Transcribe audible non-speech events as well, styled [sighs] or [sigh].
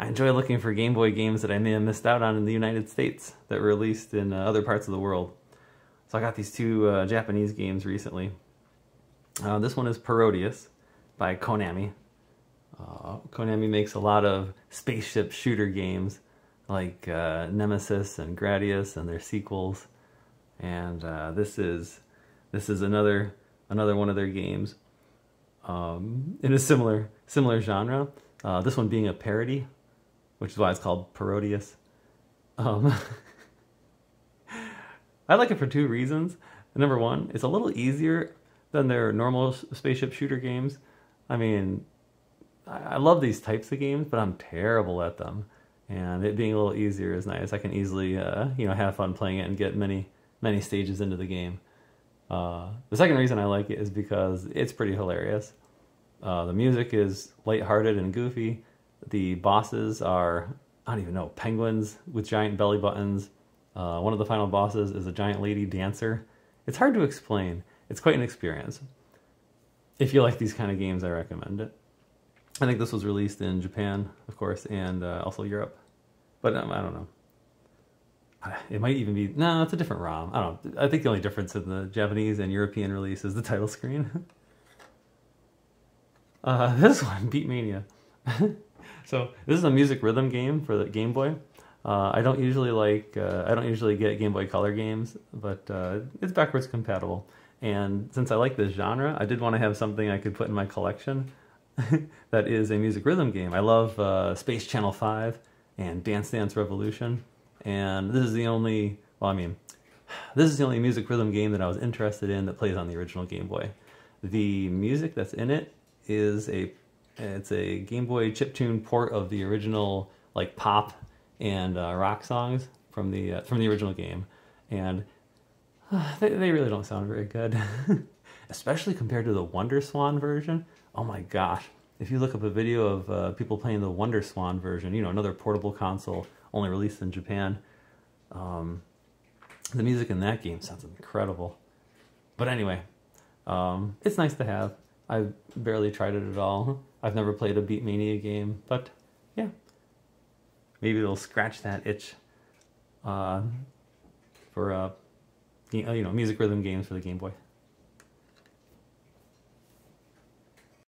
I enjoy looking for Game Boy games that I may have missed out on in the United States that were released in uh, other parts of the world. So I got these two uh, Japanese games recently. Uh, this one is Parodius by Konami. Uh, Konami makes a lot of spaceship shooter games like uh, Nemesis and Gradius and their sequels. And uh, this is this is another another one of their games um, in a similar similar genre. This one being a parody, which is why it's called Parodius. Um, [laughs] I like it for two reasons. Number one, it's a little easier than their normal spaceship shooter games. I mean, I love these types of games, but I'm terrible at them. And it being a little easier is nice. I can easily, uh, you know, have fun playing it and get many, many stages into the game. Uh, the second reason I like it is because it's pretty hilarious. Uh, the music is lighthearted and goofy. The bosses are, I don't even know, penguins with giant belly buttons. Uh, one of the final bosses is a giant lady dancer. It's hard to explain. It's quite an experience. If you like these kind of games, I recommend it. I think this was released in Japan, of course, and uh, also Europe. But um, I don't know. It might even be no, it's a different ROM. I don't. know. I think the only difference in the Japanese and European release is the title screen. [laughs] uh, this [laughs] one, Beatmania. [laughs] so this is a music rhythm game for the Game Boy. Uh, I don't usually like. Uh, I don't usually get Game Boy Color games, but uh, it's backwards compatible. And since I like this genre, I did want to have something I could put in my collection [laughs] that is a music rhythm game. I love uh, Space Channel 5 and Dance Dance Revolution. And this is the only, well, I mean, this is the only music rhythm game that I was interested in that plays on the original Game Boy. The music that's in it is a, it's a Game Boy chiptune port of the original, like, pop and uh, rock songs from the, uh, from the original game. And uh, [sighs] they, they really don't sound very good. [laughs] Especially compared to the Wonder Swan version oh my gosh, if you look up a video of uh, people playing the Wonder Swan version, you know, another portable console only released in Japan, um, the music in that game sounds incredible. But anyway, um, it's nice to have. I've barely tried it at all. I've never played a Beatmania game, but yeah, maybe it'll scratch that itch uh, for uh, you know music rhythm games for the Game Boy.